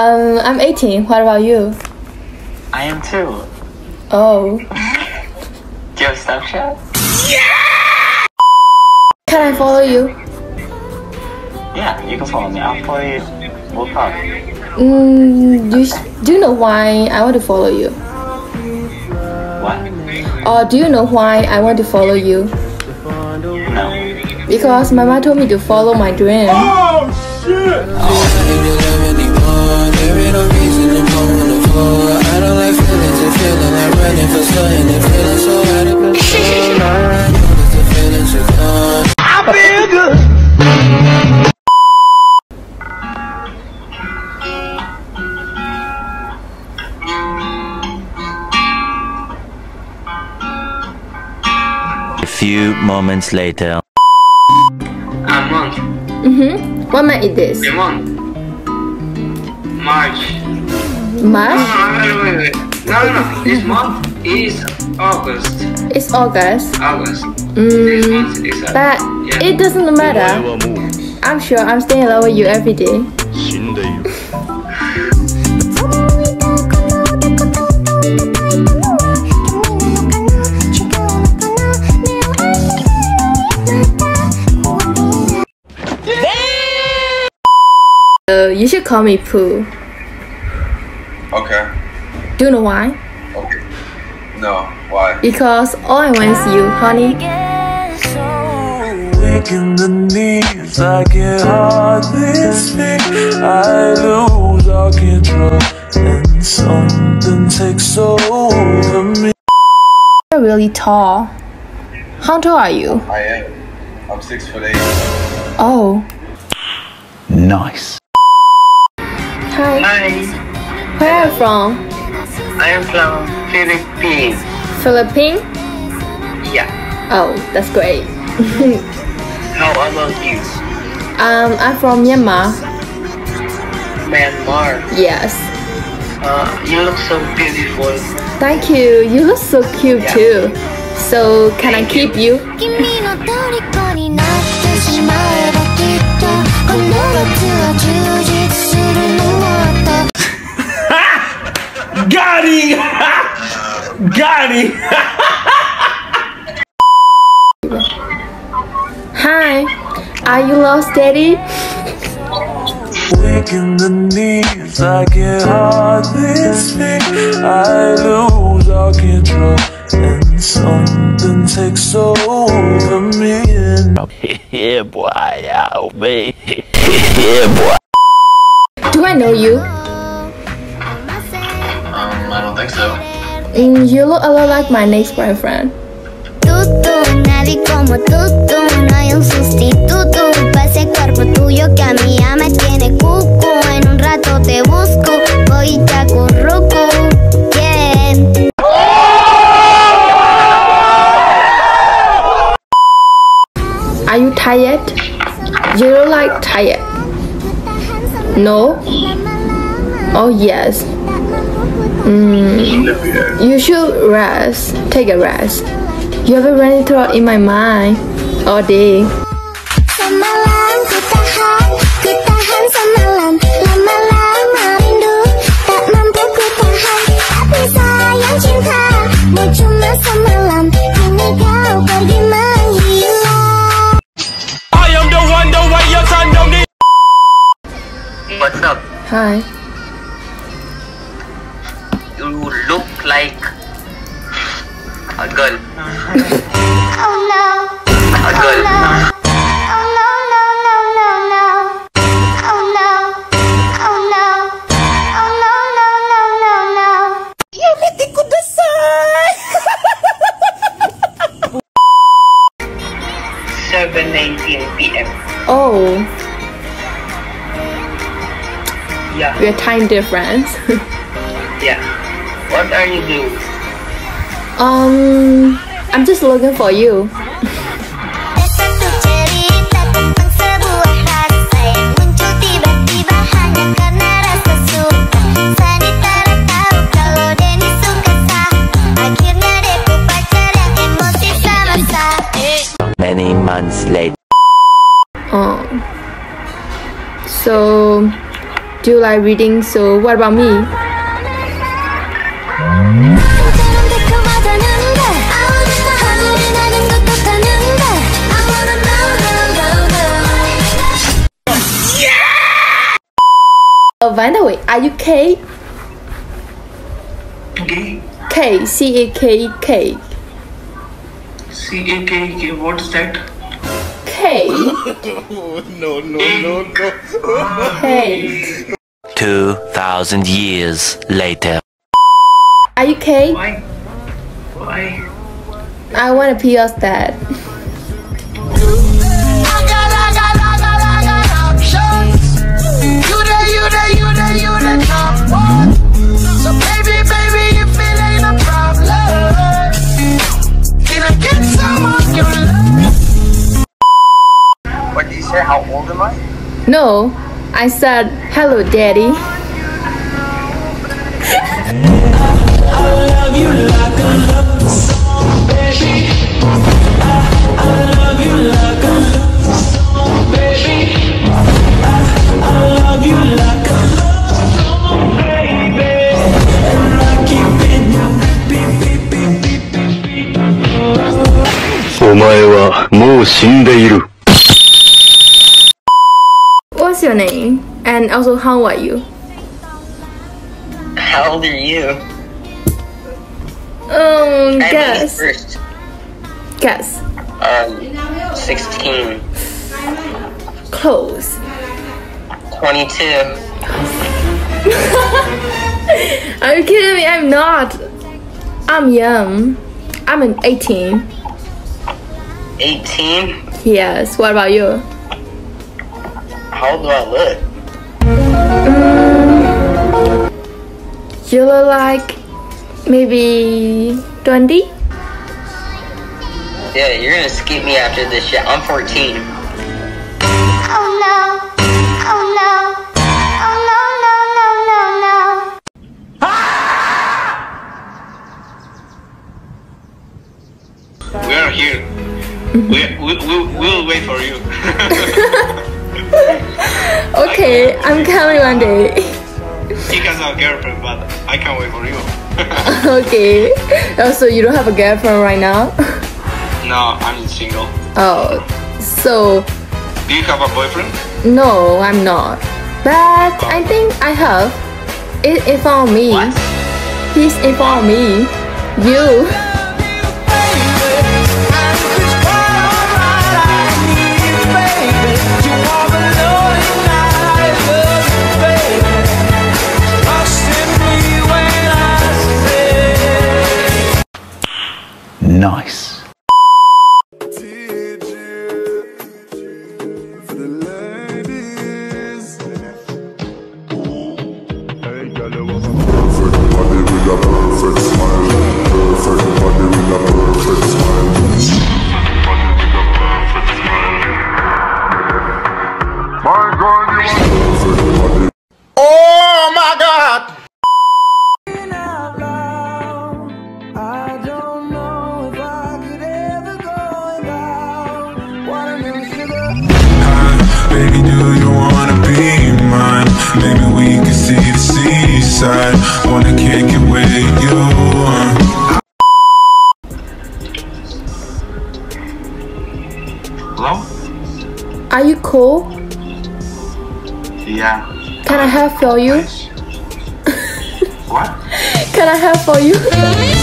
Um, I'm 18. What about you? I am too. Oh. Do you have Snapchat? Yeah! Can I follow you? Yeah, you can follow me. I'll follow you. We'll talk. Mm, do, you, do you know why I want to follow you? What? Or do you know why I want to follow you? No. Because my mom told me to follow my dream. A few moments later. A month. Mm-hmm. What month is this? A month. March. March? No, no, wait, wait. No, no, no. This month is August. It's August. August. This Mm, month is uh, but yeah. it doesn't matter. I'm sure I'm staying in love with you every day. Uh, you should call me Pooh. Okay. Do you know why? Okay. No. Why? Because all I want is you, honey. Weak in the knees, I can hardly speak. I lose all control, and something takes over me. You're really tall. How tall are you? I am. I'm six foot eight. Oh. Nice. Hi. Hi. Where are you from? I am from Philippines. Philippines? Yeah. Oh, that's great. How about you? um, I'm from Myanmar. Myanmar. Yes. Uh, you look so beautiful. Thank you. You look so cute Yeah. too. So, can I keep you? 君 Got him! Got him! Hi. Are you lost, Daddy? Weak in the knees, I can hardly speak. I lose all control, and something takes over me. And yeah, boy. Yeah, oh, me. yeah, boy. Do I know you? I don't think so. You look a lot like my next boyfriend. Are you tired? You look like tired. No? Oh, yes. Mm, you should rest. Take a rest. You have a running thought in my mind all day. Semalam ku tahan, a girl. Oh no, A girl. oh no, no, no, no, no Oh no, oh no, oh no, no, no, no, no Seven eighteen p.m. Oh, Yeah. we're time difference. Yeah. What are you doing? Um, I'm just looking for you. Satu cerita tentang sebuah rasa yang muncul tiba-tiba hanya karena rasa suka. Sani tak tahu kalau Denny suka sah. Akhirnya deh ku pacaran emosi sama sah. Many months later. Oh. So, do you like reading? So what about me? Oh, by the way, are you K? Gay? K C A K K C A K K. What's that? K no, no, no, no. K. 2,000 years later. Are you K? Why? Why? I wanna pee us that. What did you say? How old am I? No, I said hello, daddy. Oh, uh, What's your name? And also, how are you? How old are you? Um, I'm guess. First. Guess. Um, 16. Close. 22. Are you kidding me? I'm not. I'm young. I'm an 18. 18? Yes. What about you? How old do I look? You look like maybe 20? Yeah, you're gonna skip me after this shit. I'm 14. Oh no, oh no, oh no, no, no, no, no. We are here. We, we, we, we'll wait for you. Okay, I'm coming one day. he has a girlfriend, but I can't wait for you. okay. Oh, also, you don't have a girlfriend right now? no, I'm single. Oh, so Do you have a boyfriend? no, I'm not. But oh. I think I have. It informed me. What? He's informed me. You. Nice. Maybe can see the seaside. Wanna kick it with you. Hello? Are you cool? Yeah. Can I have for you? What? Can I have for you?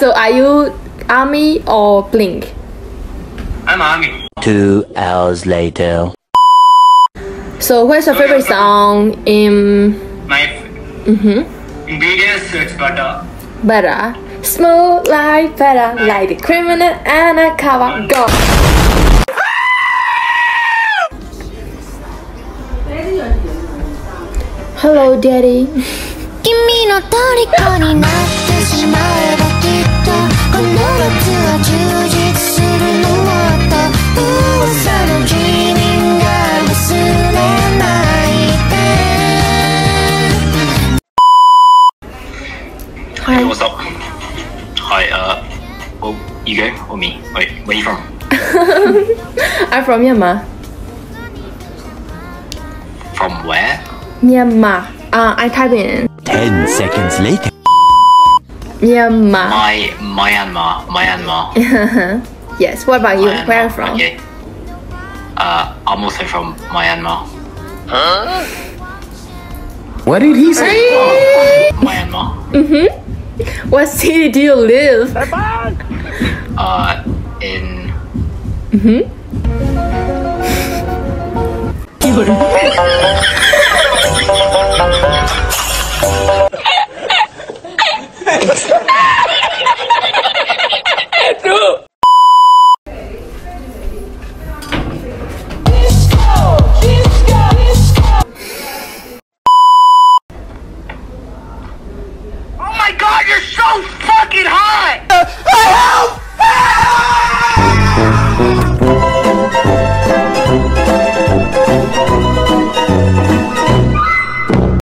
so are you army or blink? I'm Ami. Two hours later. So what's your favorite song in My mm-hmm. ingredients it's butter. better? Smooth like better, like the criminal undercover. Go. Hello, Daddy. 君の虜になってしまえ I'm from Myanmar. From where? Myanmar. Uh, I type in Ten seconds later. Myanmar. My Myanmar. Myanmar. yes. What about you? Myanmar. Where are you from? Okay. Uh, I'm also from Myanmar. What did he say? Myanmar. What city do you live? Uh, in Oh